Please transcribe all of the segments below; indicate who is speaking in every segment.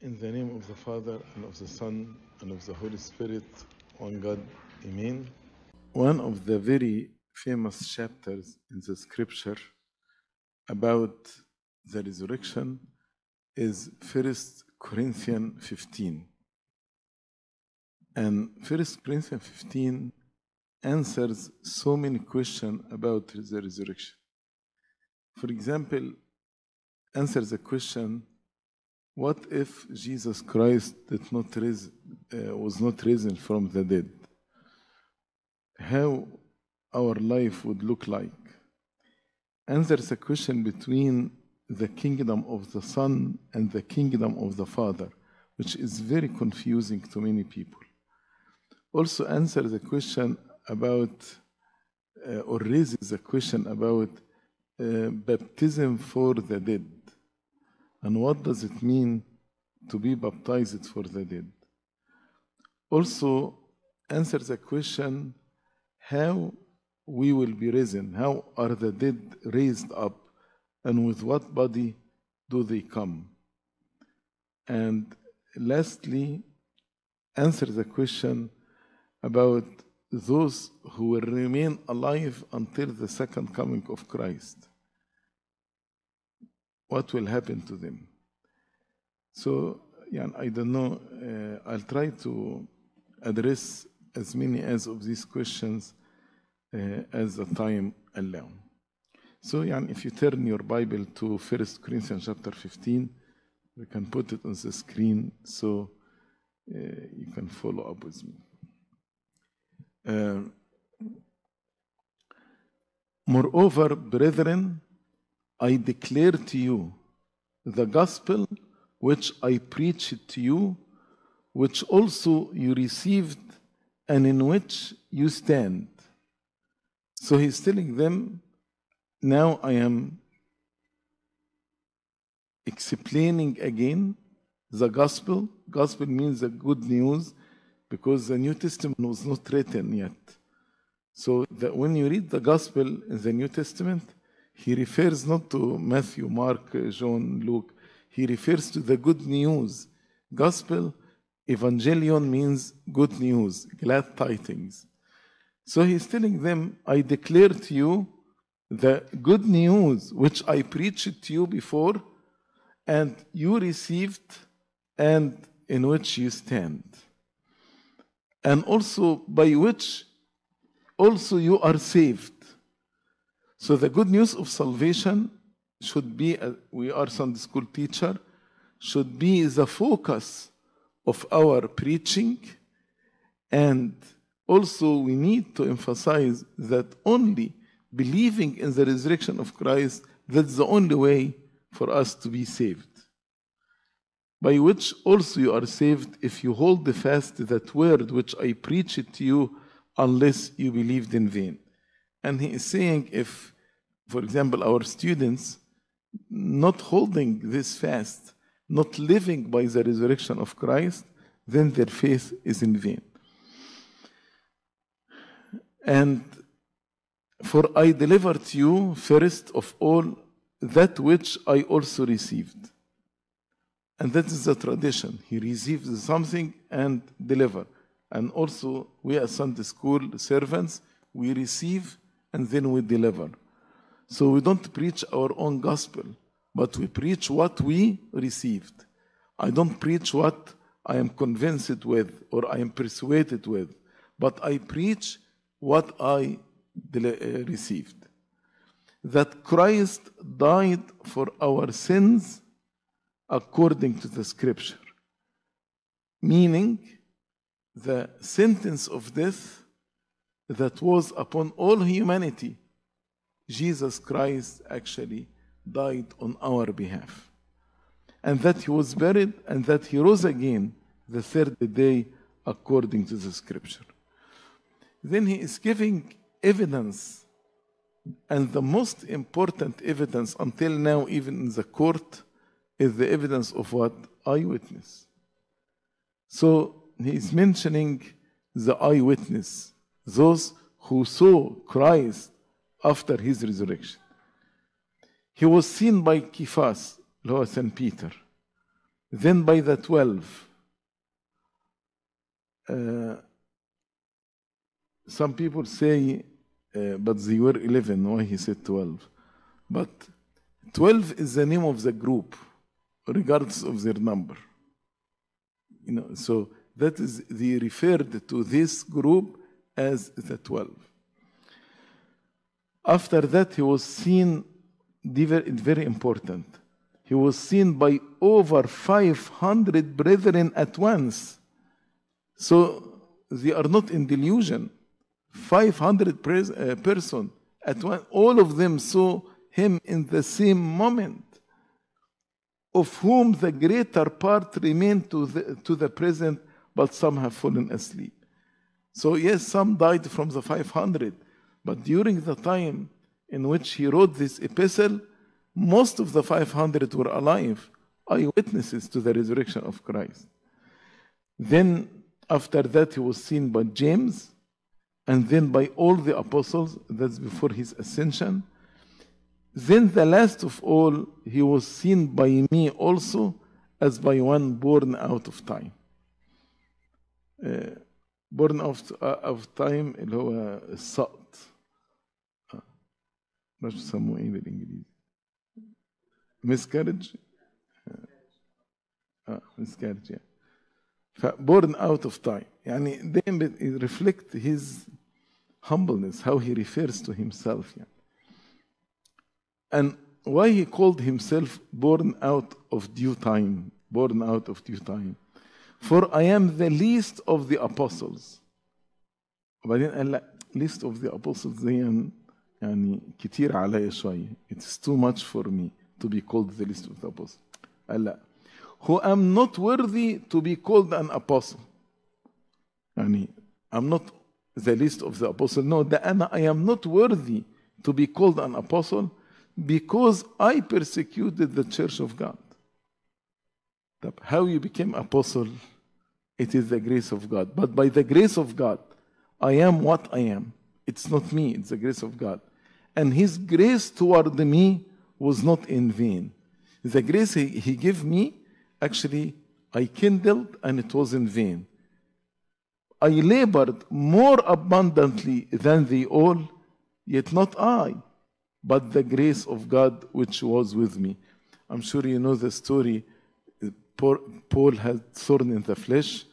Speaker 1: In the name of the Father, and of the Son, and of the Holy Spirit, one God, Amen. One of the very famous chapters in the scripture about the resurrection is 1 Corinthians 15. And 1 Corinthians 15 answers so many questions about the resurrection. For example, answers the question what if Jesus Christ did not uh, was not risen from the dead? How our life would look like? Answers a question between the kingdom of the Son and the kingdom of the Father, which is very confusing to many people. Also answers the question about, uh, or raises the question about uh, baptism for the dead. And what does it mean to be baptized for the dead? Also answer the question how we will be risen, how are the dead raised up, and with what body do they come? And lastly, answer the question about those who will remain alive until the second coming of Christ what will happen to them. So, yeah, I don't know. Uh, I'll try to address as many as of these questions uh, as the time allow. So, yeah, if you turn your Bible to First Corinthians chapter 15, we can put it on the screen so uh, you can follow up with me. Moreover, brethren, I declare to you the gospel which I preached to you, which also you received and in which you stand. So he's telling them, now I am explaining again the gospel. Gospel means the good news because the New Testament was not written yet. So that when you read the gospel in the New Testament, he refers not to Matthew, Mark, John, Luke. He refers to the good news. Gospel, evangelion means good news, glad tidings. So he's telling them, I declare to you the good news which I preached to you before, and you received, and in which you stand. And also by which also you are saved. So the good news of salvation should be, uh, we are Sunday school teacher, should be the focus of our preaching. And also we need to emphasize that only believing in the resurrection of Christ, that's the only way for us to be saved. By which also you are saved if you hold fast that word which I preached to you, unless you believed in vain. And he is saying if, for example, our students not holding this fast, not living by the resurrection of Christ, then their faith is in vain. And for I delivered to you first of all that which I also received. And that is the tradition. He receives something and deliver. And also, we as Sunday school servants, we receive and then we deliver. So we don't preach our own gospel, but we preach what we received. I don't preach what I am convinced with or I am persuaded with, but I preach what I uh, received. That Christ died for our sins according to the scripture, meaning the sentence of death that was upon all humanity, Jesus Christ actually died on our behalf. And that he was buried and that he rose again the third day according to the scripture. Then he is giving evidence, and the most important evidence until now, even in the court, is the evidence of what? Eyewitness. So he is mentioning the eyewitness, those who saw Christ after his resurrection. He was seen by Cephas, Lois and Peter. then by the 12. Uh, some people say, uh, but they were 11. Why he said 12? But 12 is the name of the group, regardless of their number. You know, so that is they referred to this group as the 12. After that, he was seen, it's very important. He was seen by over 500 brethren at once. So they are not in delusion. 500 pres- uh, person at once, all of them saw him in the same moment, of whom the greater part remain to the, to the present, but some have fallen asleep. So, yes, some died from the 500, but during the time in which he wrote this epistle, most of the 500 were alive, eyewitnesses to the resurrection of Christ. Then, after that, he was seen by James, and then by all the apostles, that's before his ascension. Then, the last of all, he was seen by me also as by one born out of time. Uh, born out of time اللي هو السقط مش بيسموه ايه بالانجليزي miscarriage اه miscarriage يعني ف born out of time يعني دايما reflect his humbleness how he refers to himself يعني and why he called himself born out of due time born out of due time for I am the least of the apostles وبعدين قال لا least of the apostles دي يعني كتير عليا شوية it's too much for me to be called the least of the apostles قال لا who am not worthy to be called an apostle يعني I'm not the least of the apostle no ده أنا I am not worthy to be called an apostle because I persecuted the church of God طب how you became apostle it is the grace of God. But by the grace of God I am what I am. It's not me it's the grace of God. And his grace toward me was not in vain. The grace he, he gave me actually I kindled and it was in vain. I labored more abundantly than they all yet not I but the grace of God which was with me. I'm sure you know the story Paul had thorn in the flesh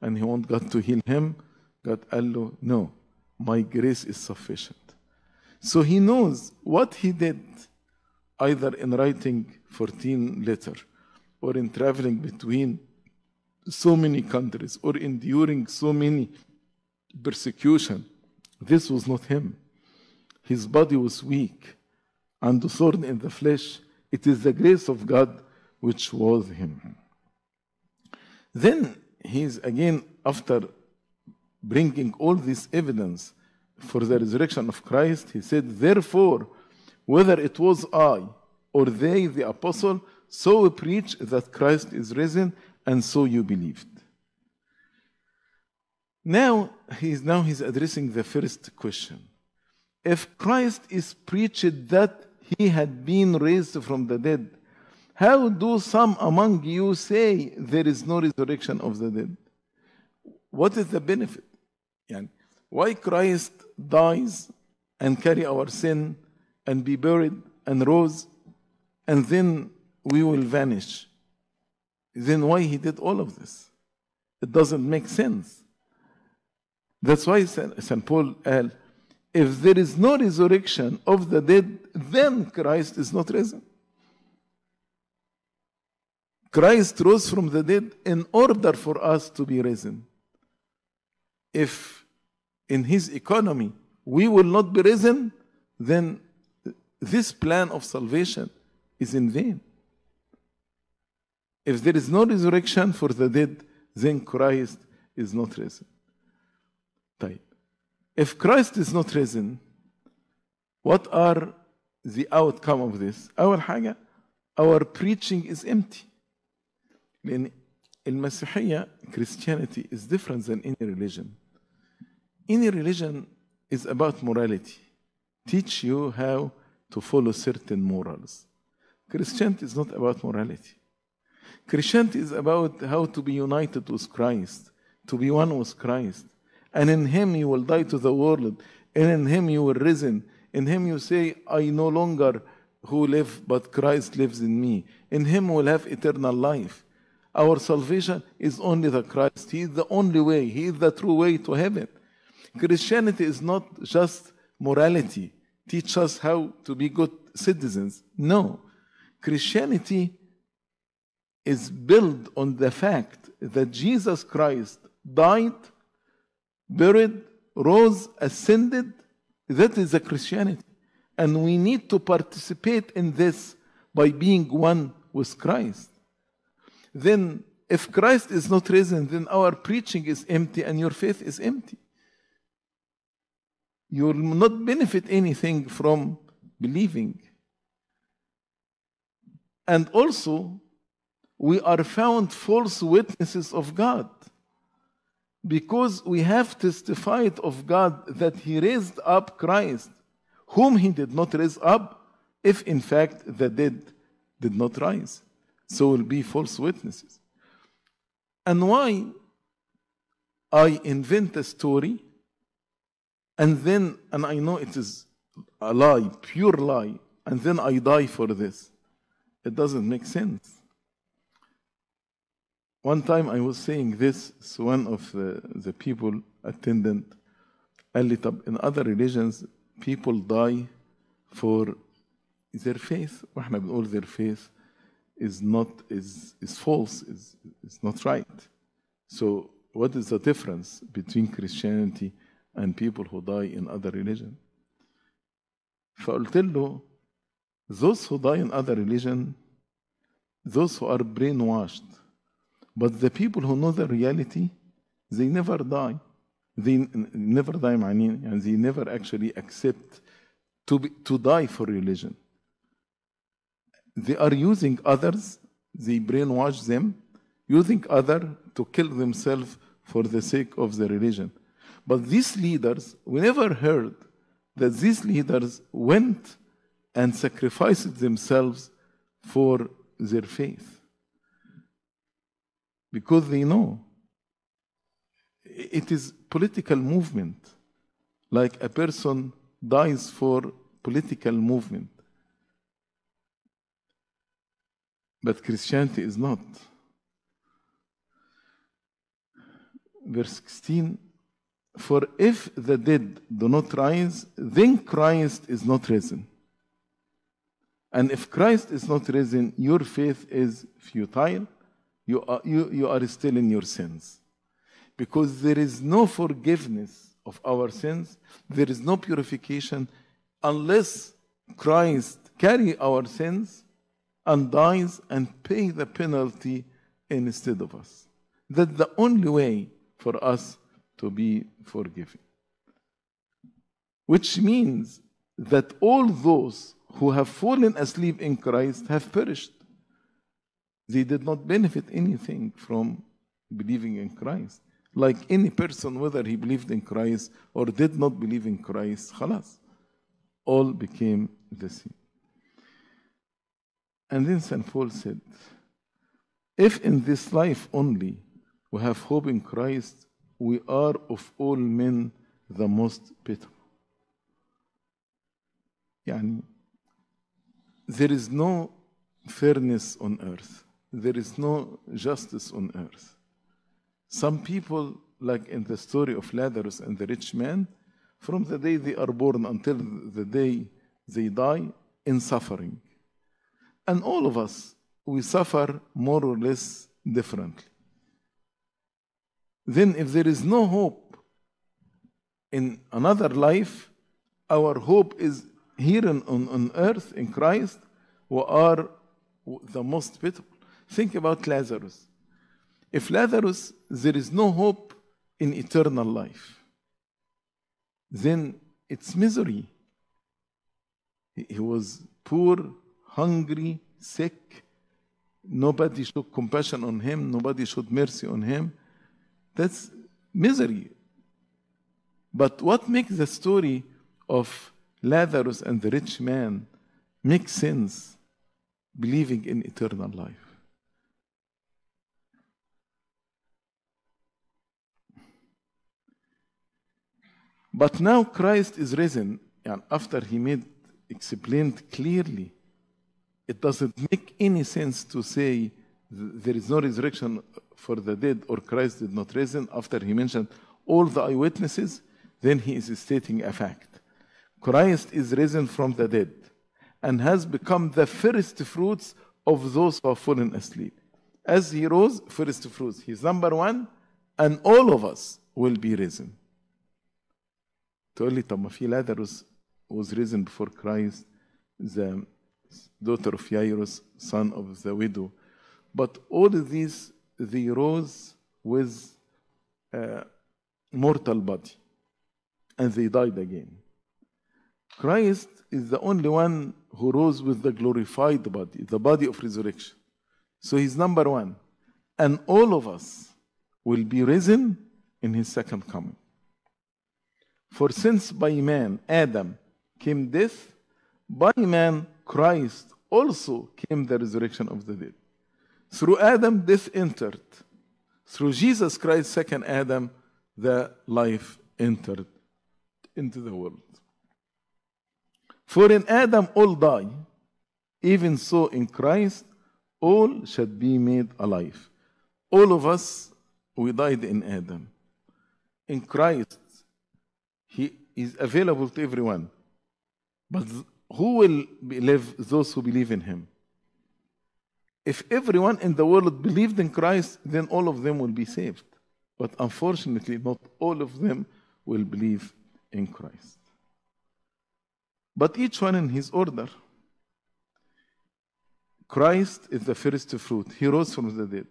Speaker 1: and he want God to heal him. God قال له, no, my grace is sufficient. So he knows what he did, either in writing 14 letter or in traveling between so many countries or enduring so many persecution. This was not him. His body was weak and the thorn in the flesh. It is the grace of God which was him. Then he's again, after bringing all this evidence for the resurrection of Christ, he said, Therefore, whether it was I or they, the apostle, so we preach that Christ is risen, and so you believed. Now he's now he's addressing the first question. If Christ is preached that he had been raised from the dead, how do some among you say there is no resurrection of the dead? What is the benefit? Yani, why Christ dies and carry our sin and be buried and rose and then we will vanish? Then why he did all of this? It doesn't make sense. That's why St. Paul said, if there is no resurrection of the dead, then Christ is not risen. Christ rose from the dead in order for us to be risen. If in his economy we will not be risen, then this plan of salvation is in vain. If there is no resurrection for the dead, then Christ is not risen. طيب. If Christ is not risen, what are the outcome of this? أول حاجة, our preaching is empty. لأن المسيحية Christianity is different than any religion. Any religion is about morality, teach you how to follow certain morals. Christianity is not about morality. Christianity is about how to be united with Christ, to be one with Christ. And in Him you will die to the world, and in Him you will risen. In Him you say, I no longer who live, but Christ lives in me. In Him we'll have eternal life. Our salvation is only the Christ. He is the only way. He is the true way to heaven. Christianity is not just morality, teach us how to be good citizens. No. Christianity is built on the fact that Jesus Christ died, buried, rose, ascended. That is a Christianity. And we need to participate in this by being one with Christ. Then, if Christ is not risen, then our preaching is empty and your faith is empty. You will not benefit anything from believing. And also, we are found false witnesses of God because we have testified of God that He raised up Christ, whom He did not raise up, if in fact the dead did not rise. So will be false witnesses. And why I invent a story and then, and I know it is a lie, pure lie, and then I die for this. It doesn't make sense. One time I was saying this, so one of the, the people attendant قال لي طب in other religions people die for their faith واحنا بنقول their faith is not is is false is is not right so what is the difference between Christianity and people who die in other religion فقلت له those who die in other religion those who are brainwashed but the people who know the reality they never die they n- never die معنين and they never actually accept to be, to die for religion they are using others they brainwash them using other to kill themselves for the sake of the religion. But these leaders we never heard that these leaders went and sacrificed themselves for their faith. Because they know it is political movement like a person dies for political movement but christianity is not. Verse 16 for if the dead do not rise then christ is not risen. And if christ is not risen your faith is futile. You are, you, you are still in your sins. Because there is no forgiveness of our sins. There is no purification unless christ carry our sins and dies and pay the penalty instead of us that's the only way for us to be forgiven which means that all those who have fallen asleep in christ have perished they did not benefit anything from believing in Christ. Like any person, whether he believed in Christ or did not believe in Christ, khalas, all became the same. And then St. Paul said, If in this life only we have hope in Christ, we are of all men the most pitiful. يعني there is no fairness on earth. There is no justice on earth. Some people, like in the story of Lazarus and the rich man, from the day they are born until the day they die, in suffering. And all of us, we suffer more or less differently. Then, if there is no hope in another life, our hope is here on, on, earth in Christ, who are the most pitiful. Think about Lazarus. If Lazarus, there is no hope in eternal life, then it's misery. He was poor, hungry, sick. Nobody showed compassion on him, nobody showed mercy on him. That's misery. But what makes the story of Lazarus and the rich man make sense? Believing in eternal life. But now Christ is risen, and after he made explained clearly it doesn't make any sense to say th- there is no resurrection for the dead or Christ did not risen after he mentioned all the eyewitnesses, then he is stating a fact. Christ is risen from the dead and has become the first fruits of those who have fallen asleep. As he rose, first fruits. He's number one, and all of us will be risen. تقول لي طب ما في Lazarus was risen before Christ, the daughter of Jairus, son of the widow. But all these, they rose with a mortal body, and they died again. Christ is the only one who rose with the glorified body, the body of resurrection. So he's number one. And all of us will be risen in his second coming. For since by man, Adam, came death, by man, Christ, also came the resurrection of the dead. Through Adam, death entered. Through Jesus Christ, second Adam, the life entered into the world. For in Adam all die, even so in Christ all shall be made alive. All of us, we died in Adam. In Christ, He is available to everyone. But who will believe those who believe in Him? If everyone in the world believed in Christ, then all of them will be saved. But unfortunately, not all of them will believe in Christ. But each one in his order. Christ is the first fruit. He rose from the dead.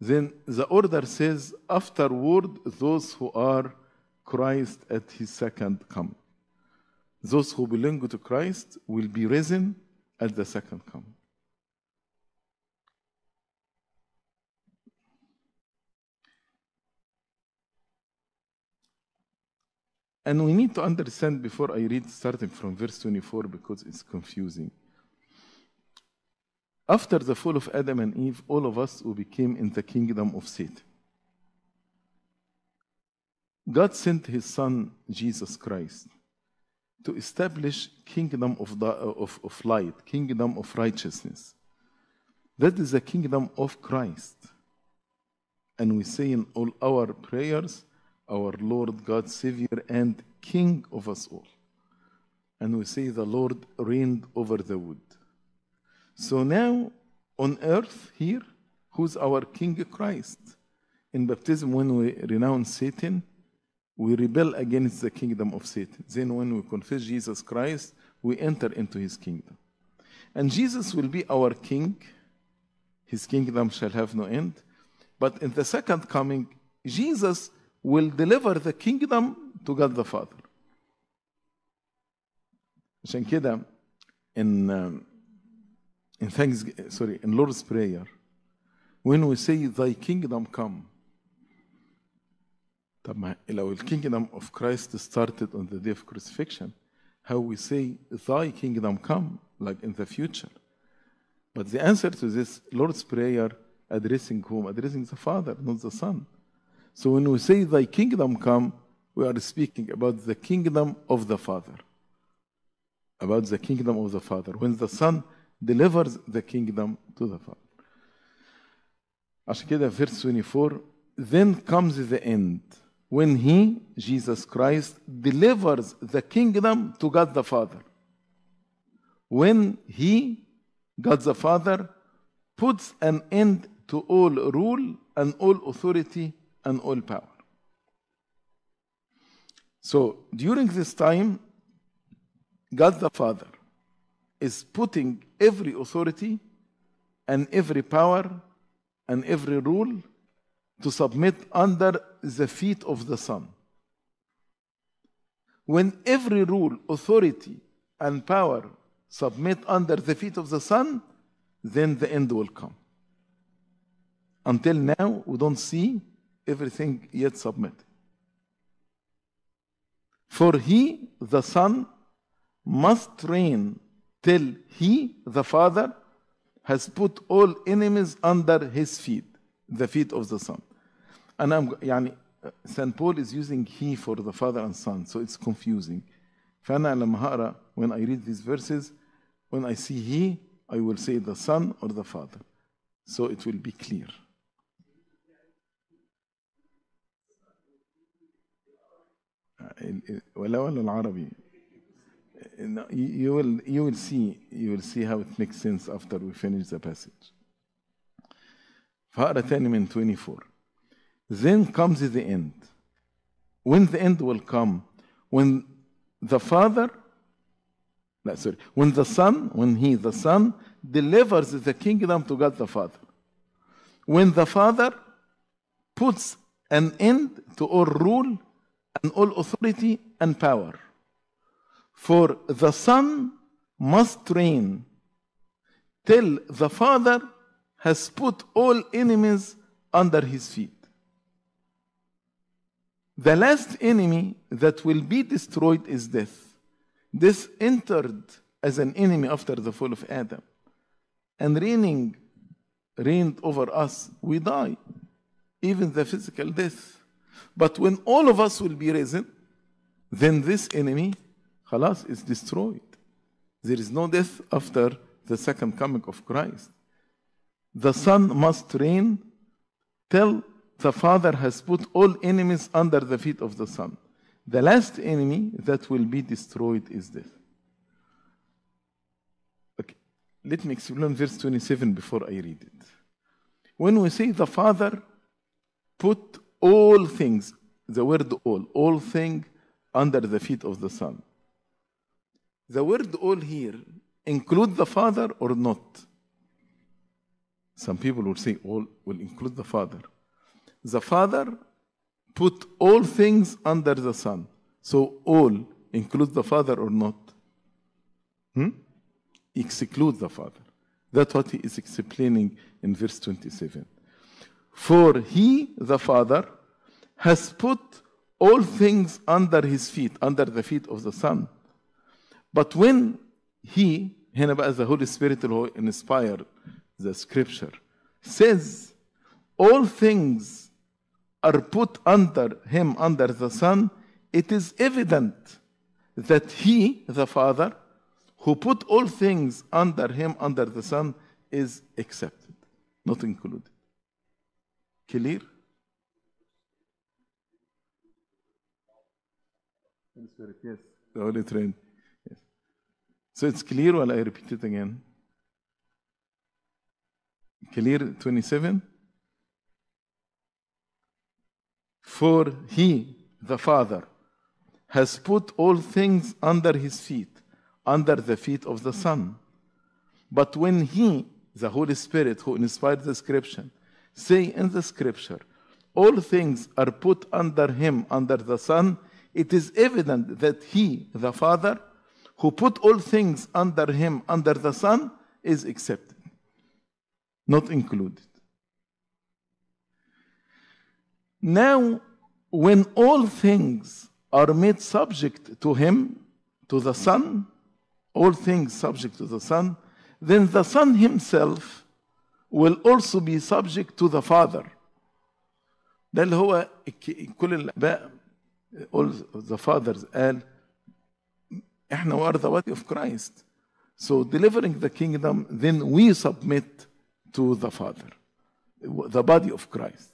Speaker 1: Then the order says, afterward, those who are Christ at his second coming. Those who belong to Christ will be risen at the second coming. And we need to understand before I read, starting from verse 24, because it's confusing. After the fall of Adam and Eve, all of us who became in the kingdom of Satan. God sent his son, Jesus Christ, to establish kingdom of, the, of, of light, kingdom of righteousness. That is the kingdom of Christ. And we say in all our prayers, our Lord God, Savior, and King of us all. And we say the Lord reigned over the wood. So now on earth here, who's our King Christ? In baptism, when we renounce Satan, we rebel against the kingdom of Satan. Then when we confess Jesus Christ, we enter into his kingdom. And Jesus will be our king. His kingdom shall have no end. But in the second coming, Jesus will deliver the kingdom to God the Father. عشان كده in um, in thanks sorry in Lord's prayer when we say thy kingdom come طب ما لو الكينجدم of Christ started on the day of crucifixion how we say thy kingdom come like in the future but the answer to this Lord's prayer addressing whom addressing the Father not the Son so when we say thy kingdom come we are speaking about the kingdom of the Father about the kingdom of the Father when the Son delivers the kingdom to the Father عشان كده verse 24 then comes the end when he Jesus Christ delivers the kingdom to God the Father. When he God the Father puts an end to all rule and all authority and all power. So during this time God the Father is putting every authority and every power and every rule to submit under the feet of the Son. When every rule, authority, and power submit under the feet of the Son, then the end will come. Until now, we don't see everything yet submitted. For he, the Son, must reign till he, the Father, has put all enemies under his feet, the feet of the Son. أنا يعني St. Paul is using he for the father and son, so it's confusing. فأنا لما هقرا when I read these verses, when I see he, I will say the son or the father. So it will be clear. ولا ولا العربي you will you will see you will see how it makes sense after we finish the passage فهقرا تاني من 24 then comes the end when the end will come when the father no, sorry when the son when he the son delivers the kingdom to God the father when the father puts an end to all rule and all authority and power for the son must reign till the father has put all enemies under his feet. The last enemy that will be destroyed is death. This entered as an enemy after the fall of Adam. And reigning, reigned over us, we die, even the physical death. But when all of us will be risen, then this enemy, khalas, is destroyed. There is no death after the second coming of Christ. The Son must reign till the Father has put all enemies under the feet of the Son. The last enemy that will be destroyed is death. Okay. Let me explain verse 27 before I read it. When we say the Father put all things, the word all, all thing under the feet of the Son. The word all here include the Father or not? Some people will say all will include the Father. The Father put all things under the Son. So all include the Father or not? Hmm? Exclude the Father. That's what he is explaining in verse 27. For he, the Father, has put all things under his feet, under the feet of the Son. But when he, هنا بقى the Holy Spirit اللي هو inspired the scripture, says all things are put under him, under the Son, it is evident that he, the Father, who put all things under him, under the Son, is accepted, not included. Clear? Yes. The Holy Trinity. Yes. So it's clear while I repeat it again. Clear 27? For he, the Father, has put all things under his feet, under the feet of the Son. But when he, the Holy Spirit who inspired the scripture, say in the scripture, all things are put under him, under the Son, it is evident that he, the Father, who put all things under him, under the Son, is accepted, not included. Now, when all things are made subject to him, to the Son, all things subject to the Son, then the Son himself will also be subject to the Father. ده اللي هو كل الآباء all the fathers قال احنا we are the body of Christ. So delivering the kingdom, then we submit to the Father, the body of Christ.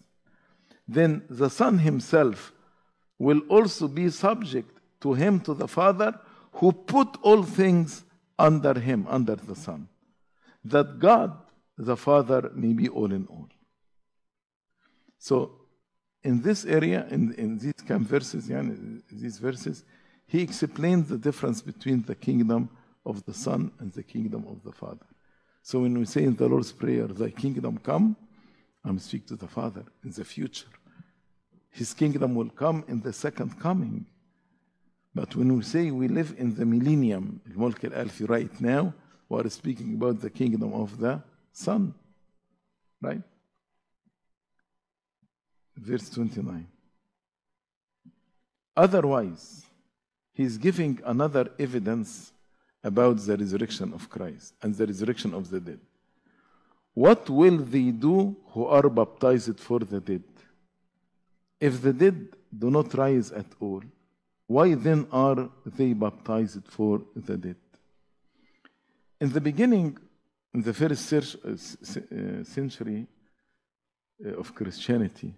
Speaker 1: Then the Son himself will also be subject to him, to the Father, who put all things under him, under the Son, that God, the Father, may be all in all. So, in this area, in, in these verses, these verses, he explains the difference between the kingdom of the Son and the kingdom of the Father. So when we say in the Lord's Prayer, Thy kingdom come, I'm speaking to the Father in the future. His kingdom will come in the second coming. But when we say we live in the millennium, Mulk al Alfi, right now, we are speaking about the kingdom of the Son. Right? Verse 29. Otherwise, he's giving another evidence about the resurrection of Christ and the resurrection of the dead. What will they do who are baptized for the dead? if the dead do not rise at all, why then are they baptized for the dead? In the beginning, in the first uh, uh, century uh, of Christianity,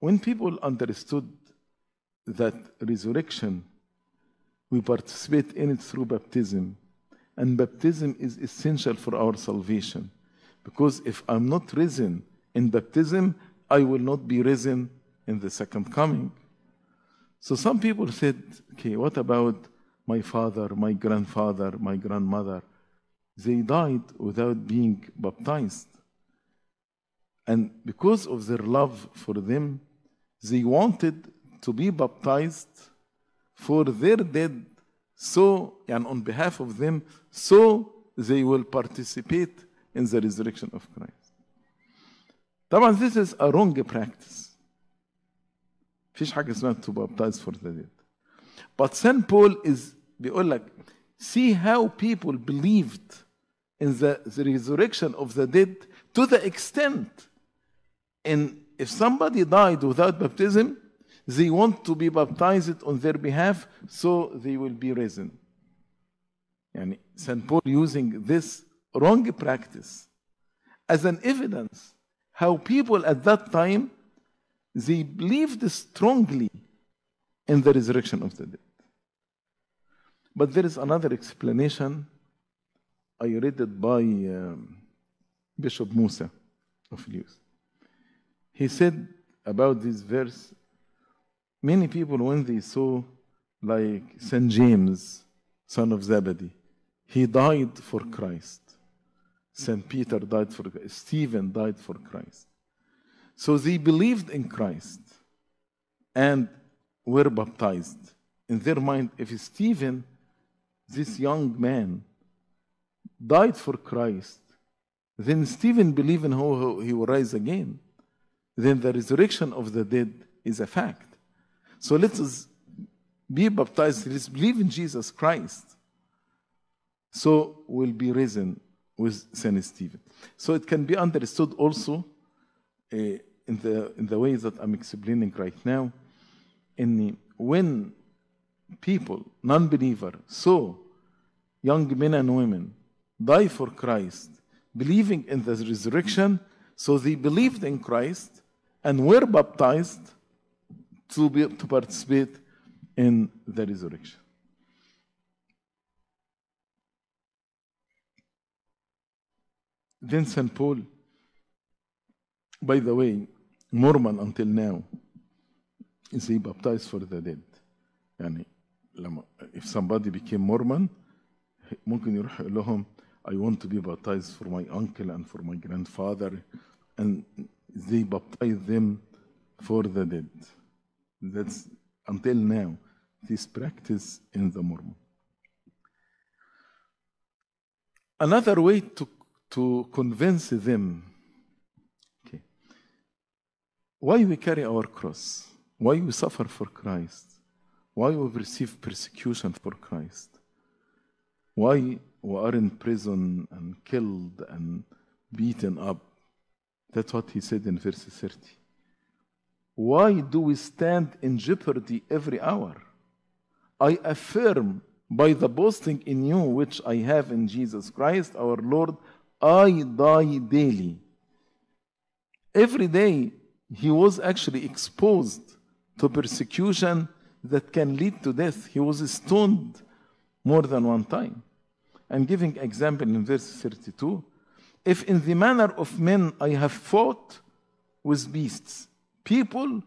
Speaker 1: when people understood that resurrection, we participate in it through baptism, and baptism is essential for our salvation. Because if I'm not risen in baptism, I will not be risen in the second coming. So some people said, okay, what about my father, my grandfather, my grandmother? They died without being baptized. And because of their love for them, they wanted to be baptized for their dead, so, and on behalf of them, so they will participate in the resurrection of Christ. طبعا this is a wrong practice. فيش حاجة اسمها to baptize for the dead. But St. Paul is بيقول لك see how people believed in the, the resurrection of the dead to the extent in if somebody died without baptism, they want to be baptized on their behalf, so they will be risen. And St. Paul using this wrong practice as an evidence how people at that time they believed strongly in the resurrection of the dead. But there is another explanation. I read it by um, Bishop Musa of Lewis. He said about this verse many people, when they saw like St. James, son of Zebedee, he died for Christ. St. Peter died for Christ. Stephen died for Christ. So they believed in Christ and were baptized. In their mind, if Stephen, this young man, died for Christ, then Stephen believed in how he will rise again. Then the resurrection of the dead is a fact. So let us be baptized, let's believe in Jesus Christ. So we'll be risen with Saint Stephen. So it can be understood also uh, in the in the way that I'm explaining right now. In when people, non-believer, saw young men and women die for Christ, believing in the resurrection, so they believed in Christ and were baptized to be to participate in the resurrection. Then St. Paul, by the way, Mormon until now, is he baptized for the dead. يعني لما if somebody became Mormon ممكن يروح يقول لهم I want to be baptized for my uncle and for my grandfather and they baptize them for the dead. That's until now this practice in the Mormon. Another way to to convince them okay, why we carry our cross, why we suffer for Christ, why we receive persecution for Christ, why we are in prison and killed and beaten up. That's what he said in verse 30. Why do we stand in jeopardy every hour? I affirm by the boasting in you which I have in Jesus Christ our Lord I die daily. Every day he was actually exposed to persecution that can lead to death. He was stoned more than one time. I'm giving example in verse 32. If in the manner of men I have fought with beasts, people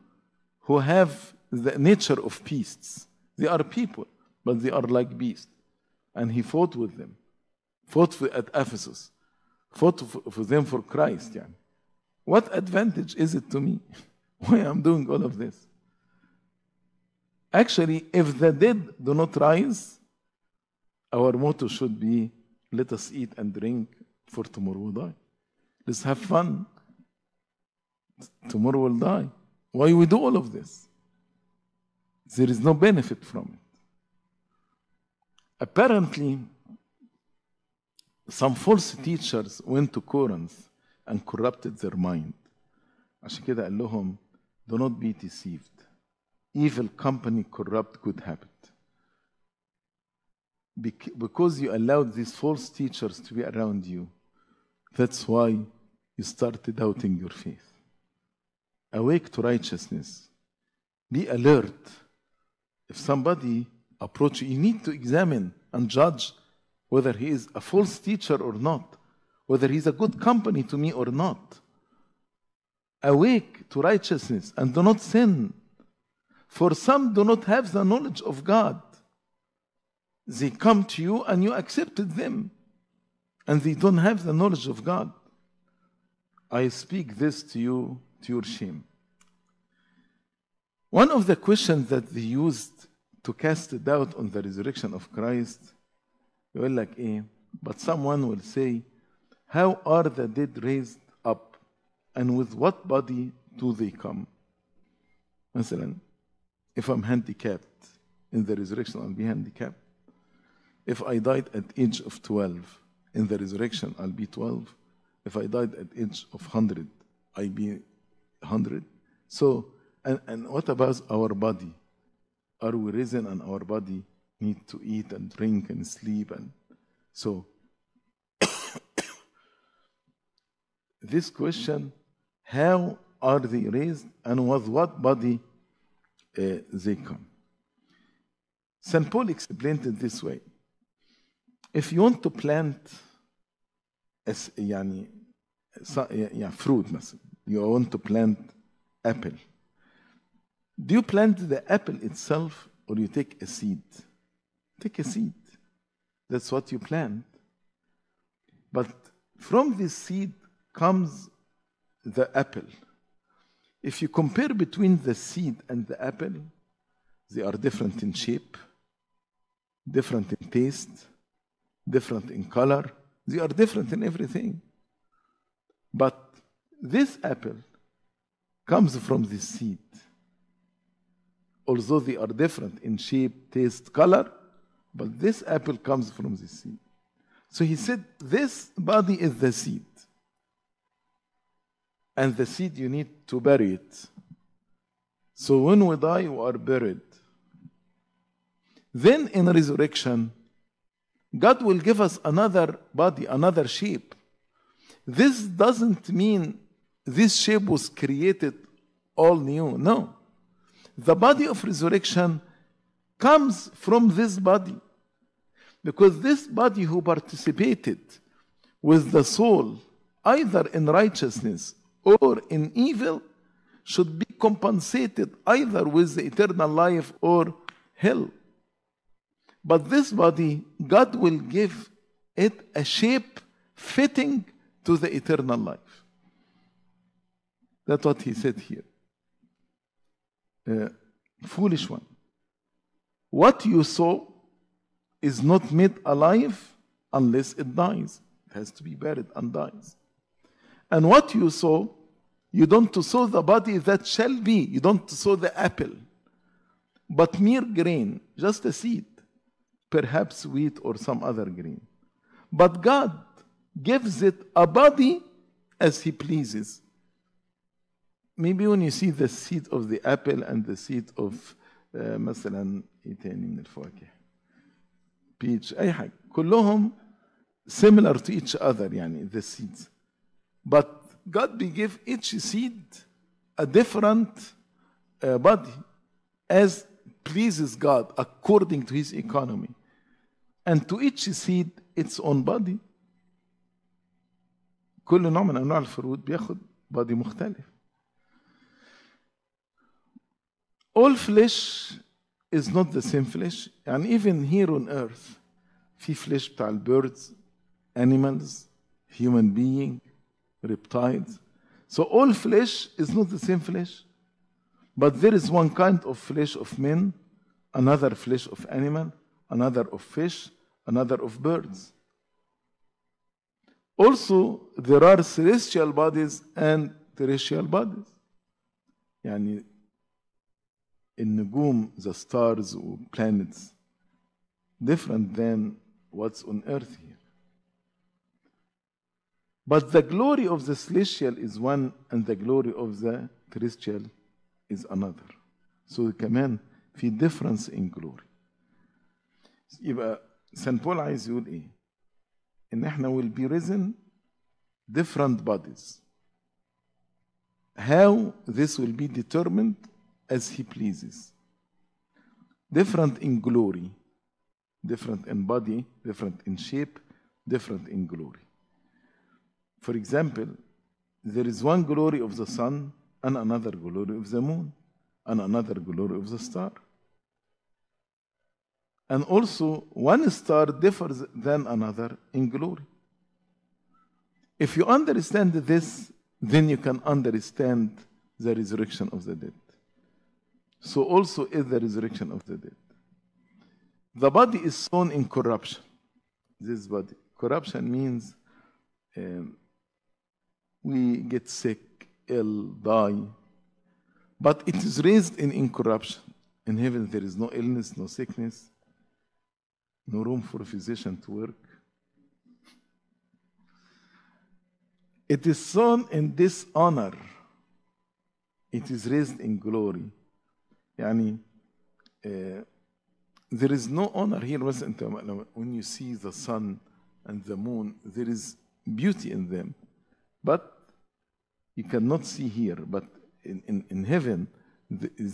Speaker 1: who have the nature of beasts. They are people, but they are like beasts. And he fought with them, fought for, at Ephesus, fought for, for them for Christ. Yeah. What advantage is it to me? Why I'm doing all of this? Actually, if the dead do not rise, our motto should be let us eat and drink, for tomorrow we die. Let's have fun. Tomorrow will die. Why we do all of this? There is no benefit from it. Apparently, some false teachers went to Corinth and corrupted their mind. عشان كده قال لهم do not be deceived. Evil company corrupt good habit. Bec- because you allowed these false teachers to be around you, that's why you started doubting your faith. Awake to righteousness. Be alert. If somebody approach you, you need to examine and judge whether he is a false teacher or not, whether he's a good company to me or not. Awake to righteousness and do not sin. For some do not have the knowledge of God. They come to you and you accepted them, and they don't have the knowledge of God. I speak this to you to your shame. One of the questions that they used to cast doubt on the resurrection of Christ, يقول لك إيه? But someone will say, How are the dead raised up? And with what body do they come? مثلا, if I'm handicapped in the resurrection, I'll be handicapped. If I died at age of 12, in the resurrection, I'll be 12. If I died at age of 100, I'll be 100. So, and, and what about our body? Are we risen and our body need to eat and drink and sleep? And so, this question, how are they raised and with what body uh, they come? St. Paul explained it this way. If you want to plant as يعني يعني fruit مثلا you want to plant apple. Do you plant the apple itself or you take a seed? Take a seed. That's what you plant. But from this seed comes the apple. If you compare between the seed and the apple they are different in shape different in taste different in color. They are different in everything. But this apple comes from the seed. Although they are different in shape, taste, color, but this apple comes from the seed. So he said, This body is the seed. And the seed, you need to bury it. So when we die, we are buried. Then in resurrection, God will give us another body, another shape. This doesn't mean this shape was created all new. No. The body of resurrection comes from this body. Because this body who participated with the soul, either in righteousness or in evil, should be compensated either with the eternal life or hell. But this body, God will give it a shape fitting to the eternal life. That's what he said here. Uh, foolish one. What you saw is not made alive unless it dies. It has to be buried and dies. And what you saw, you don't sow the body that shall be. You don't sow the apple, but mere grain, just a seed perhaps wheat or some other grain. But God gives it a body as He pleases Maybe when you see the seed of the apple and the seed of uh, مثلا ايه تاني من الفواكه peach اي حاجه كلهم similar to each other يعني the seeds but God will give each seed a different uh, body as pleases God according to his economy and to each seed its own body كل نوع من انواع الفروض بياخد body مختلف all flesh is not the same flesh يعني even here on earth في flesh بتاع birds, animals human being reptiles so all flesh is not the same flesh but there is one kind of flesh of men another flesh of animal another of fish another of birds also there are celestial bodies and terrestrial bodies يعني النجوم the stars or planets different than what's on earth here but the glory of the celestial is one and the glory of the terrestrial is another so كمان في difference in glory يبقى سان بول عايز يقول ايه ان احنا will be risen different bodies how this will be determined as he pleases. Different in glory different in body different in shape different in glory. For example there is one glory of the sun and another glory of the moon and another glory of the star. And also one star differs than another in glory. If you understand this then you can understand the resurrection of the dead so also is the resurrection of the dead. The body is sown in corruption. This body. Corruption means um, we get sick ill die. But it is raised in incorruption. In heaven there is no illness no sickness no room for a physician to work. It is sown in dishonor. It is raised in glory يعني uh, there is no honor here. بس أنت um, when you see the sun and the moon there is beauty in them. But you cannot see here. But in, in, in heaven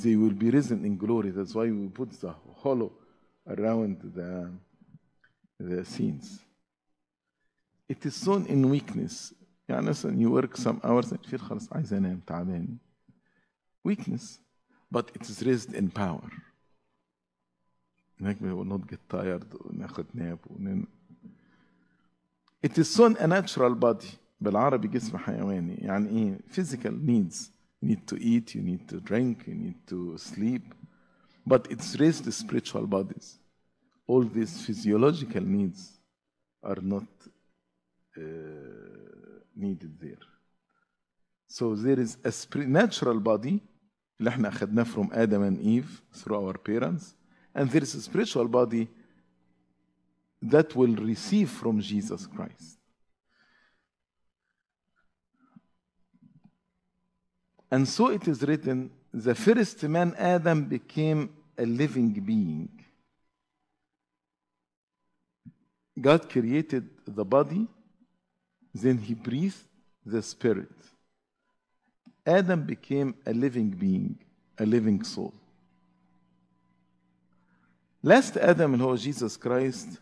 Speaker 1: they will be risen in glory. That's why we put the halo around the, the scenes. It is shown in weakness. يعني مثلا you work some hours كتير خلاص عايز انام تعبان. Weakness but it is raised in power هناك we will not get tired وناخد ناب ونن... it is sown a natural body بالعربي جسم حيواني يعني ايه physical needs you need to eat you need to drink you need to sleep but it's raised spiritual bodies all these physiological needs are not uh, needed there so there is a spri- natural body اللي احنا اخدناه from Adam and Eve through our parents and there is a spiritual body that will receive from Jesus Christ And so it is written the first man, Adam, became a living being. God created the body, then he breathed the spirit. Adam became a living being, a living soul. Last Adam, اللي هو Jesus Christ,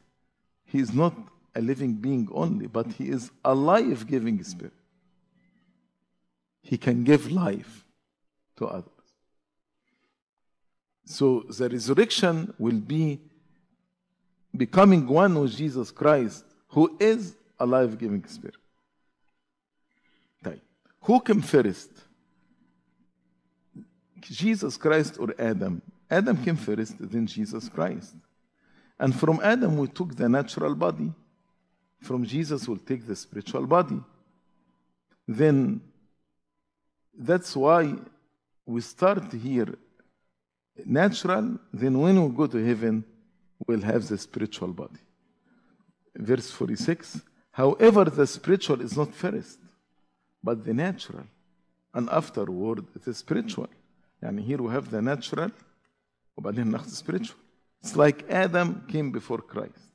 Speaker 1: he is not a living being only, but he is a life giving spirit. He can give life to others. So the resurrection will be becoming one with Jesus Christ, who is a life giving spirit. طيب who came first? Jesus Christ or Adam? Adam came first, then Jesus Christ. And from Adam we took the natural body. From Jesus we'll take the spiritual body. Then that's why we start here natural, then when we go to heaven, we'll have the spiritual body. Verse 46 However, the spiritual is not first, but the natural, and afterward the spiritual. يعني here we have the natural, وبعدين ناخد spiritual. It's like Adam came before Christ.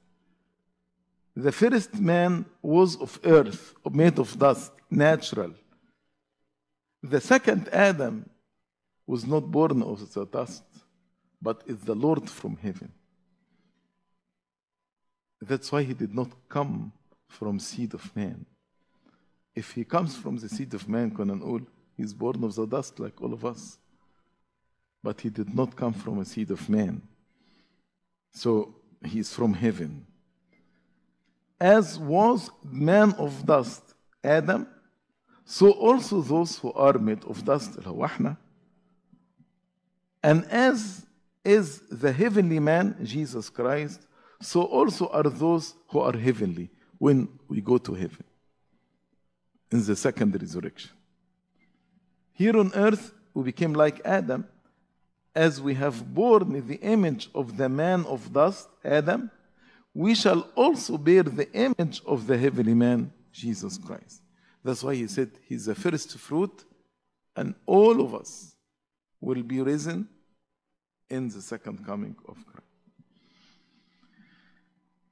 Speaker 1: The first man was of earth, made of dust, natural. The second Adam was not born of the dust, but is the Lord from heaven. That's why he did not come from seed of man. If he comes from the seed of man, كنا نقول he's born of the dust like all of us. but he did not come from a seed of man. So he is from heaven. As was man of dust, Adam, so also those who are made of dust, and as is the heavenly man, Jesus Christ, so also are those who are heavenly when we go to heaven in the second resurrection. Here on earth, we became like Adam, as we have borne the image of the man of dust, Adam, we shall also bear the image of the heavenly man, Jesus Christ. That's why he said he's the first fruit, and all of us will be risen in the second coming of Christ.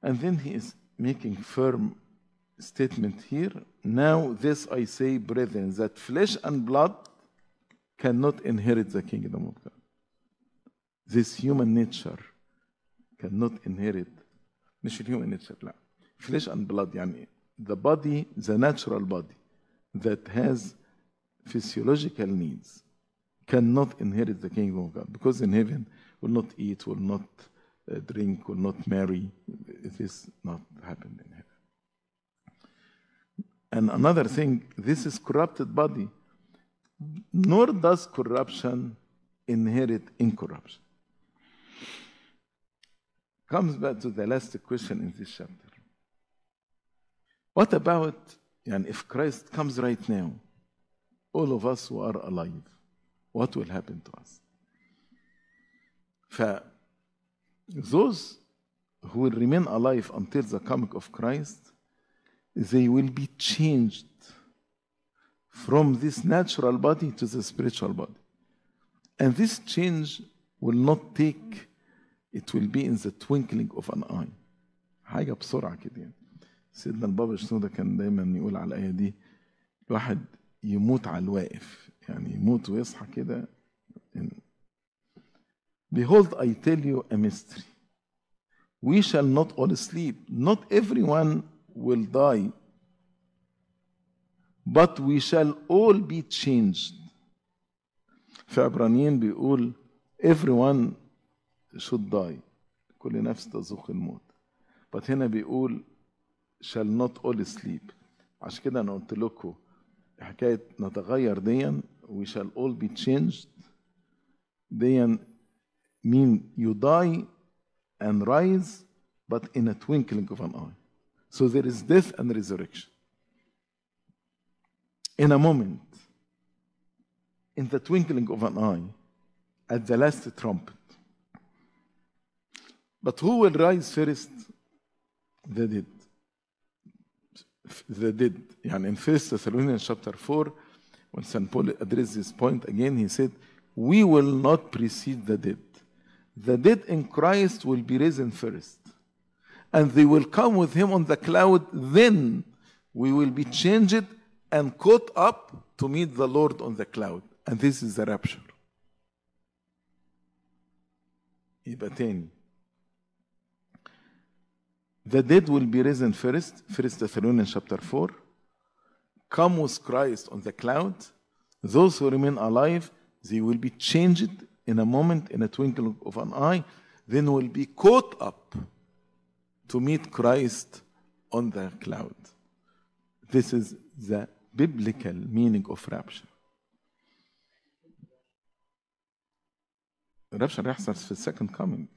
Speaker 1: And then he is making firm statement here. Now this I say, brethren, that flesh and blood cannot inherit the kingdom of God This human nature cannot inherit مش الهيومن nature لا flesh and blood يعني the body the natural body that has physiological needs cannot inherit the kingdom of God because in heaven will not eat will not uh, drink will not marry it is not happened in heaven and another thing this is corrupted body nor does corruption inherit incorruption comes back to the last question in this chapter. What about and if Christ comes right now, all of us who are alive, what will happen to us? ف those who will remain alive until the coming of Christ, they will be changed from this natural body to the spiritual body. And this change will not take it will be in the twinkling of an eye حاجة بسرعة كده يعني سيدنا البابا شنودة كان دايما يقول على الآية دي الواحد يموت على الواقف يعني يموت ويصحى كده Behold, I tell you a mystery. We shall not all sleep. Not everyone will die, but we shall all be changed. في عبرانيين بيقول everyone should die كل نفس تذوق الموت but هنا بيقول shall not all sleep عشان كده أنا قلت لكم حكايه نتغير ديا we shall all be changed ديا mean you die and rise but in a twinkling of an eye so there is death and resurrection in a moment in the twinkling of an eye at the last trumpet but who will rise first? The dead. The dead. يعني in 1 Thessalonians chapter 4, when St. Paul addressed this point again, he said, We will not precede the dead. The dead in Christ will be risen first. And they will come with him on the cloud. Then we will be changed and caught up to meet the Lord on the cloud. And this is the rapture. يبقى تاني the dead will be risen first, First Thessalonians chapter 4. Come with Christ on the cloud. Those who remain alive, they will be changed in a moment, in a twinkling of an eye, then will be caught up to meet Christ on the cloud. This is the biblical meaning of rapture. Rapture يحصل في second coming.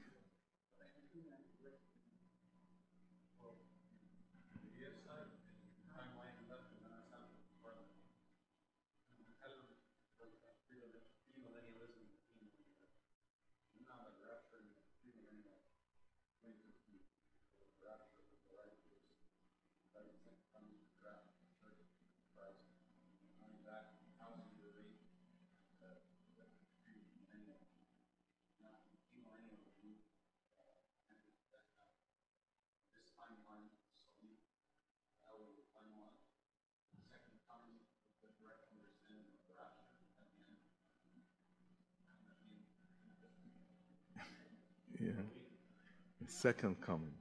Speaker 1: Second coming.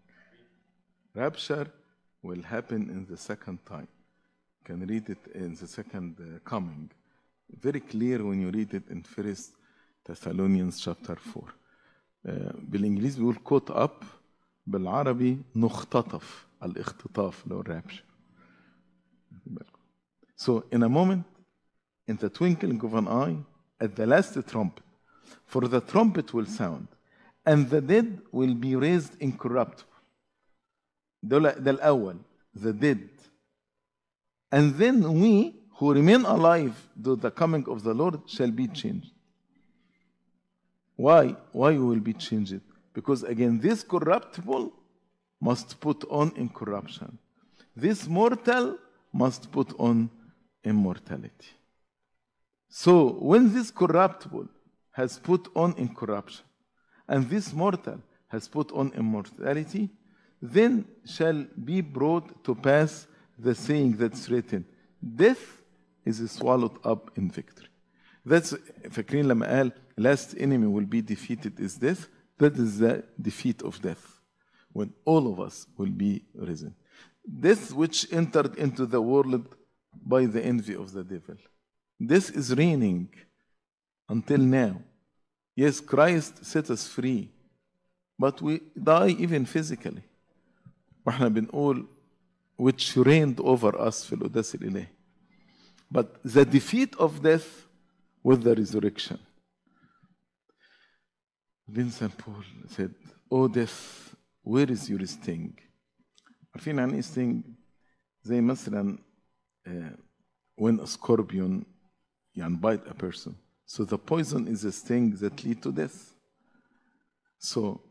Speaker 1: Rapture will happen in the second time. You can read it in the second uh, coming. Very clear when you read it in First Thessalonians chapter 4. Uh, بالانجليزي بيقول caught up بالعربي نختطف الاختطاف اللي هو الرابشر. So in a moment, in the twinkling of an eye, at the last trumpet, for the trumpet will sound, and the dead will be raised incorruptible. دول ده الأول the dead and then we who remain alive to the coming of the Lord shall be changed. Why? Why we will be changed? Because again, this corruptible must put on incorruption. This mortal must put on immortality. So when this corruptible has put on incorruption, and this mortal has put on immortality, then shall be brought to pass the saying that's written, death is swallowed up in victory. That's فاكرين لما قال last enemy will be defeated is death that is the defeat of death when all of us will be risen. Death which entered into the world by the envy of the devil. This is reigning until now. Yes, Christ set us free, but we die even physically. واحنا بنقول which reigned over us في القداس الإلهي. But the defeat of death with the resurrection. Vincent Paul said, Oh death, where is your sting? عارفين عن ايه sting؟ زي مثلا uh, when a scorpion يعني bite a person. So the poison is a sting that lead to death. So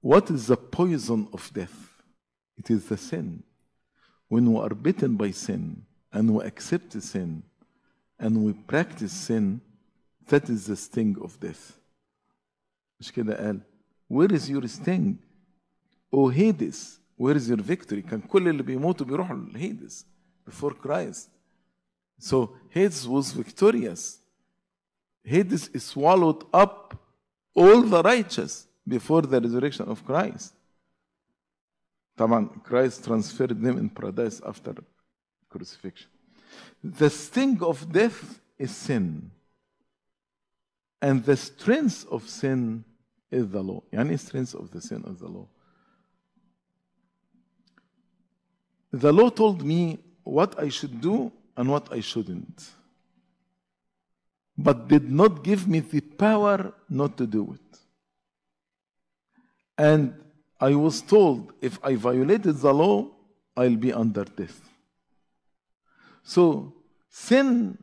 Speaker 1: what is the poison of death? It is the sin. When we are bitten by sin and we accept sin and we practice sin, that is the sting of death. مش كده قال where is your sting O Hades where is your victory كان كل اللي بيموتوا بيروحوا لهيدس before Christ so Hades was victorious Hades swallowed up all the righteous before the resurrection of Christ طبعا Christ transferred them in paradise after crucifixion the sting of death is sin and the strength of sin is the law. يعني strength of the sin of the law. The law told me what I should do and what I shouldn't, but did not give me the power not to do it. And I was told if I violated the law, I'll be under death. So sin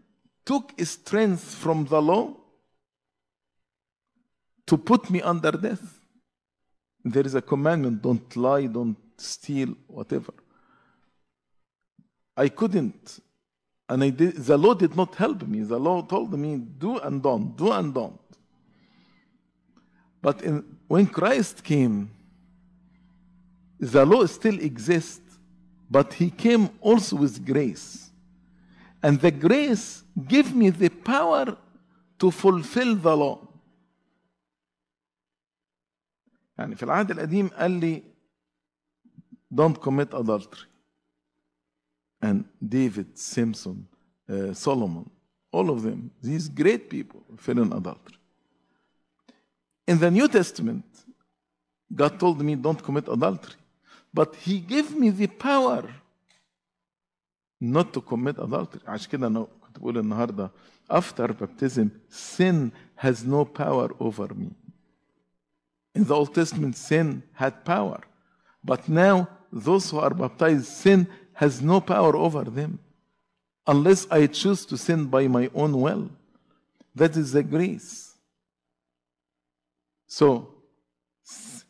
Speaker 1: took strength from the law to put me under death. There is a commandment don't lie, don't steal, whatever. I couldn't. And I did, the law did not help me. The law told me do and don't, do and don't. But in, when Christ came, the law still exists, but he came also with grace. And the grace gave me the power to fulfill the law. يعني في العهد القديم قال لي don't commit adultery and David, Samson, uh, Solomon, all of them, these great people fell in adultery. In the New Testament, God told me don't commit adultery, but He gave me the power not to commit adultery. عشان كده أنا كنت بقول النهارده after baptism, sin has no power over me. In the Old Testament, sin had power. But now, those who are baptized, sin has no power over them unless I choose to sin by my own will. That is the grace. So,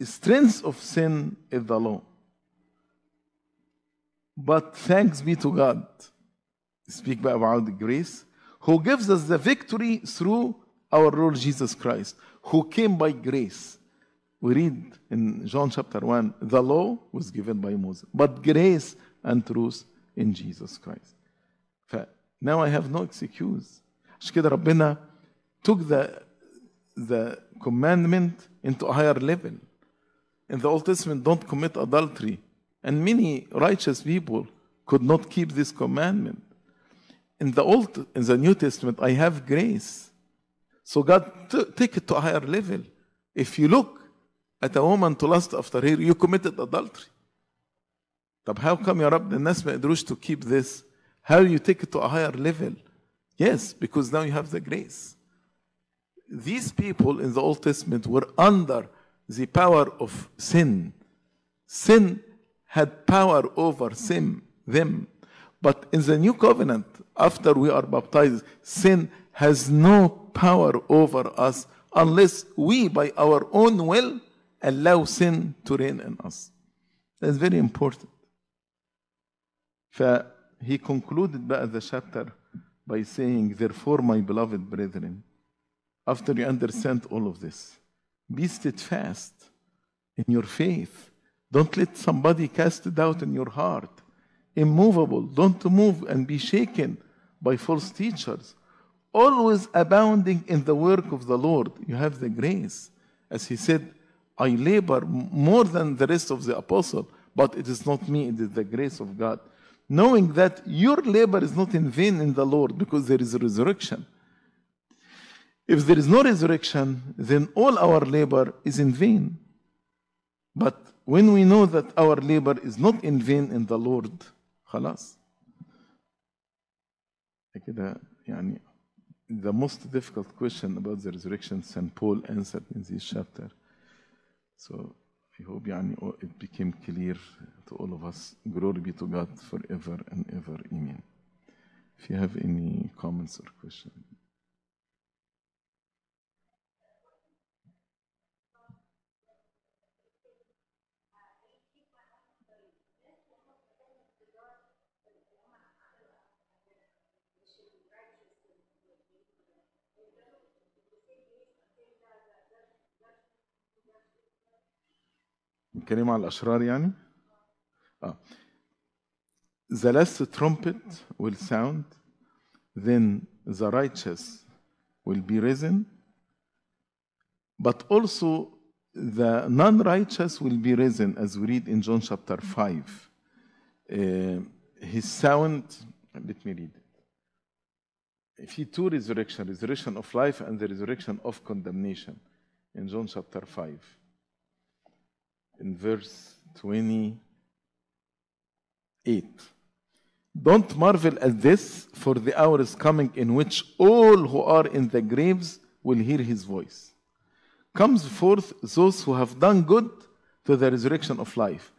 Speaker 1: strength of sin is the law. But thanks be to God. Speak about the grace, who gives us the victory through our Lord Jesus Christ, who came by grace. We read in John chapter 1 the law was given by Moses, but grace and truth in Jesus Christ. ف now I have no excuse. عشان كده ربنا took the, the commandment into a higher level. In the Old Testament, don't commit adultery. And many righteous people could not keep this commandment. In the Old, in the New Testament, I have grace. So God t- take it to a higher level. If you look at a woman to lust after her, you committed adultery. طب how come يا رب الناس ما قدروش to keep this? How you take it to a higher level? Yes, because now you have the grace. These people in the Old Testament were under the power of sin. Sin had power over sin, them. But in the new covenant, after we are baptized, sin has no power over us unless we, by our own will, allow sin to reign in us. That's very important. ف he concluded بقى the chapter by saying, Therefore, my beloved brethren, after you understand all of this. Be steadfast in your faith. Don't let somebody cast doubt in your heart. Immovable. Don't move and be shaken by false teachers. Always abounding in the work of the Lord. You have the grace. As he said, I labor more than the rest of the apostle, but it is not me, it is the grace of God. Knowing that your labor is not in vain in the Lord because there is a resurrection. If there is no resurrection, then all our labor is in vain. But when we know that our labor is not in vain in the Lord, خلاص. كده يعني the most difficult question about the resurrection St. Paul answered in this chapter. So I hope it became clear to all of us. Glory be to God forever and ever. Amen. If you have any comments or questions. نتكلم على الأشرار يعني؟ آه. The last trumpet will sound, then the righteous will be risen, but also the non-righteous will be risen, as we read in John chapter 5. Uh, his sound, let me read it. في two resurrection, resurrection of life and the resurrection of condemnation in John chapter 5 in verse 28. Don't marvel at this, for the hour is coming in which all who are in the graves will hear his voice. Comes forth those who have done good to the resurrection of life,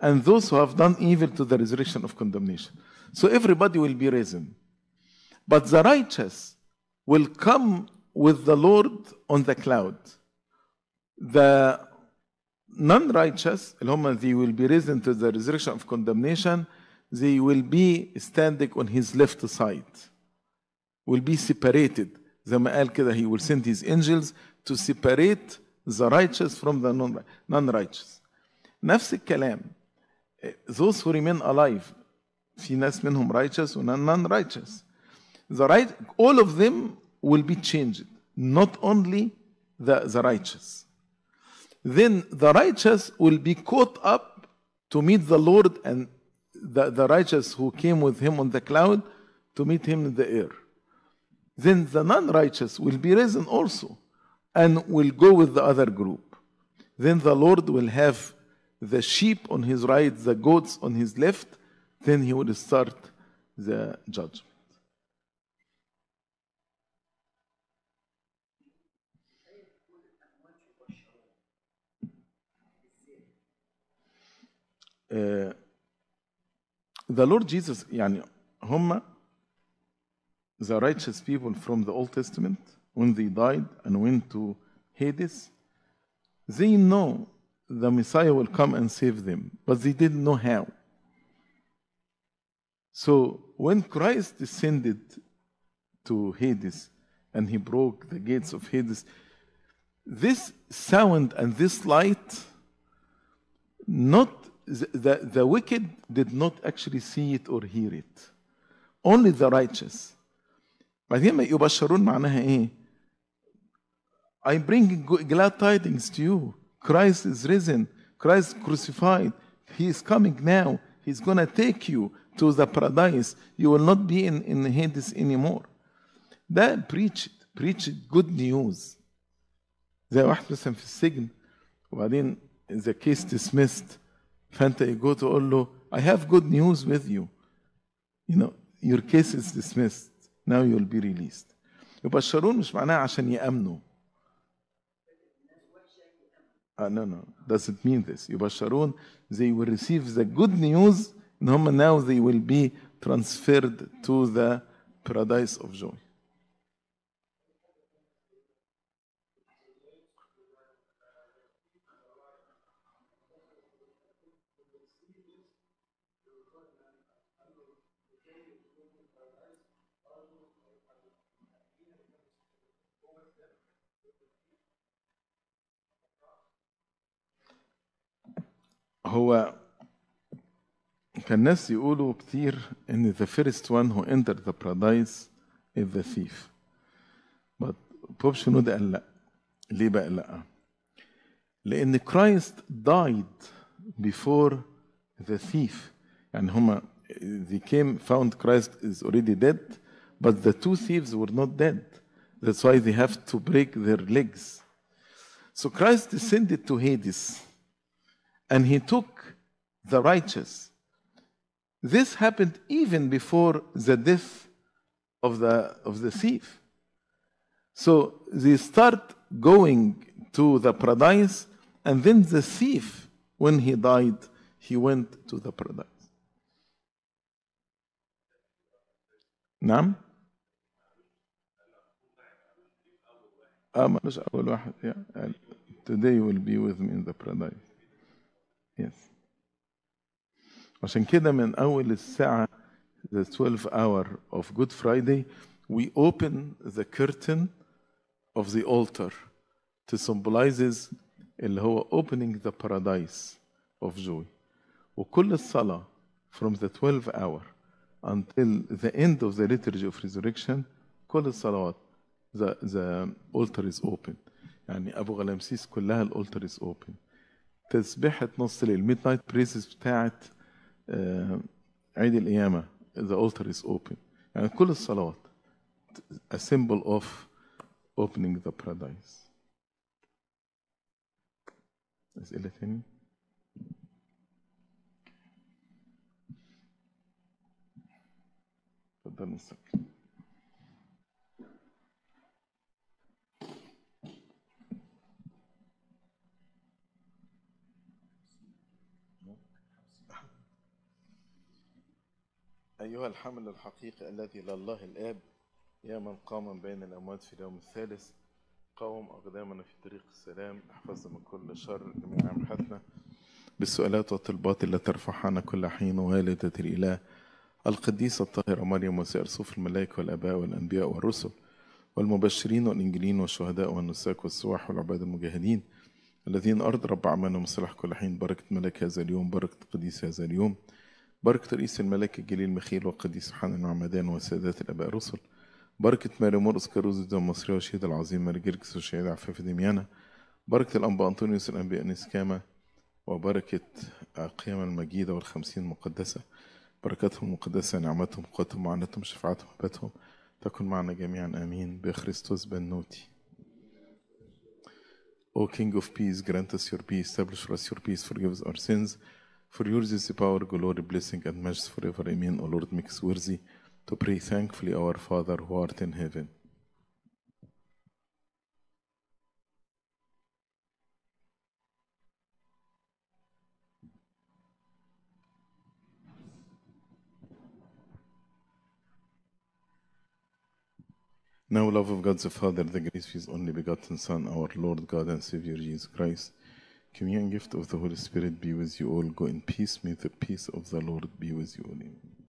Speaker 1: and those who have done evil to the resurrection of condemnation. So everybody will be risen. But the righteous will come with the Lord on the cloud. The non-righteous, اللي هم they will be risen to the resurrection of condemnation, they will be standing on his left side. Will be separated. زي ما قال كده he will send his angels to separate the righteous from the non-righteous. نفس الكلام those who remain alive في ناس منهم righteous و non-righteous. The right, all of them will be changed, not only the, the righteous. then the righteous will be caught up to meet the Lord and the, the righteous who came with him on the cloud to meet him in the air. Then the non righteous will be risen also and will go with the other group. Then the Lord will have the sheep on his right, the goats on his left. Then he will start the judgment. the Lord Jesus يعني هم the righteous people from the Old Testament when they died and went to Hades they know the Messiah will come and save them but they didn't know how so when Christ descended to Hades and he broke the gates of Hades this sound and this light not the, the, the wicked did not actually see it or hear it. Only the righteous. بعدين يبشرون معناها ايه؟ I bring glad tidings to you. Christ is risen. Christ crucified. He is coming now. He's going to take you to the paradise. You will not be in, in Hades anymore. ده preach preach good news. زي واحد مثلا في السجن وبعدين the case dismissed فانت يجو تقول له I have good news with you you know your case is dismissed now you'll be released يبشرون مش معناها عشان يأمنوا uh, no no doesn't mean this يبشرون they will receive the good news ان هم now they will be transferred to the paradise of joy هو كان الناس يقولوا كتير ان the first one who entered the paradise is the thief but بوب شنودة قال لا ليه بقى لا لان Christ died before the thief يعني هما they came found Christ is already dead but the two thieves were not dead that's why they have to break their legs so Christ descended to Hades and he took the righteous this happened even before the death of the of the thief so they start going to the paradise and then the thief when he died he went to the paradise نعم اه مالوش اول واحد yeah. today will be with me in the paradise yes عشان كده من اول الساعه the 12 hour of Good Friday we open the curtain of the altar to symbolizes اللي هو opening the paradise of joy وكل الصلاة from the 12 hour until the end of the liturgy of resurrection كل الصلوات the, the altar is open يعني أبو غلامسيس كلها الالتر is open تسبيحة نص الليل ميد نايت بريسز بتاعت آه، عيد القيامة the altar is open. يعني كل الصلوات a symbol of opening the paradise. أسئلة تاني اتفضل مستر. الحمل الحقيقي الذي لله الآب. يا من قام بين الأموات في اليوم الثالث قوم أقدامنا في طريق السلام. احفظنا من كل شر جميع أمحتنا. بالسؤالات والطلبات التي ترفعنا كل حين والدة الإله القديسة الطاهرة مريم وسائر صوف الملائكة والآباء والأنبياء والرسل والمبشرين والإنجيلين والشهداء والنساك والسواح والعباد المجاهدين الذين أرض رب أعمالهم وصلح كل حين. بركة ملك هذا اليوم بركة قديس هذا اليوم. بركة رئيس الملاك الجليل مخيل وقديس يوحنا المعمدان وسادات الآباء الرسل بركة ماري مرقس كاروز الدم المصري والشهيد العظيم ماري جرجس والشهيد عفاف دميانة بركة الأنبا أنطونيوس الأنبياء نسكامة وبركة قيام المجيدة والخمسين المقدسة. بركاتهم المقدسة نعمتهم قوتهم معاناتهم شفاعتهم هباتهم تكن معنا جميعا آمين. بخريستوس بنوتي. O King of Peace, grant us your peace, establish for us your peace, forgive us our sins. For yours is the power, glory, blessing, and majesty forever. Amen. O Lord, make us worthy to pray thankfully, Our Father who art in heaven. Now, love of God the Father, the grace of His only begotten Son, our Lord God and Savior Jesus Christ, communion gift of the Holy Spirit be with you all. Go in peace. May the peace of the Lord be with you all.